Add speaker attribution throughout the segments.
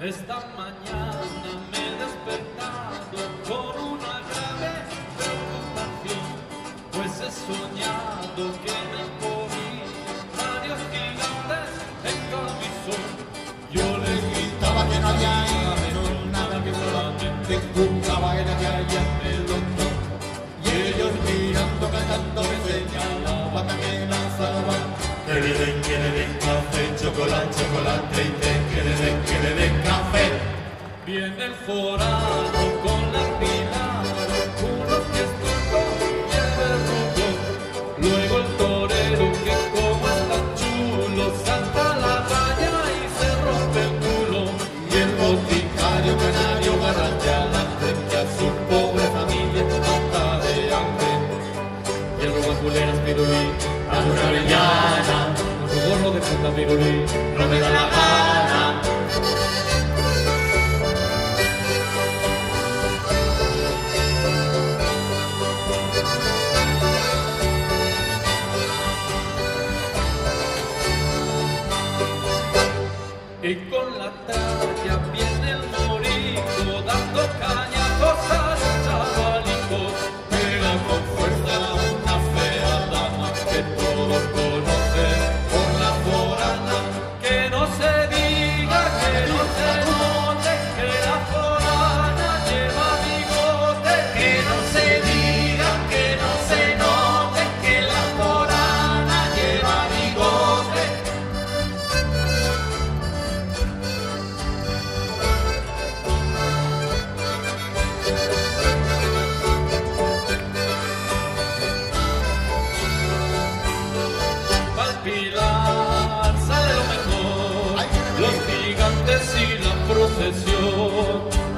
Speaker 1: Esta mañana me
Speaker 2: chocolate y te quede de quede de café.
Speaker 1: Viene el forado con la pila, unos que estorban y el. Luego el torero que como está chulo, salta la raya y se rompe el culo. Y el boticario canario garratea la frente a su pobre familia mata de hambre. Y el robaculeras pirulí a una orellana tu gorro de santa No me da la gana.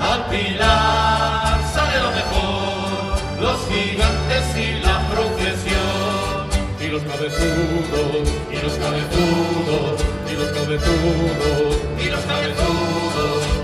Speaker 1: al pilar sale lo mejor, los gigantes y la procesión, y los cabezudos, y los cabezudos, y los cabezudos, y los cabezudos.